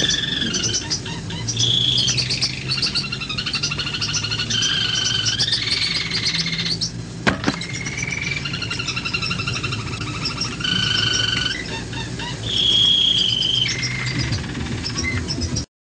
you.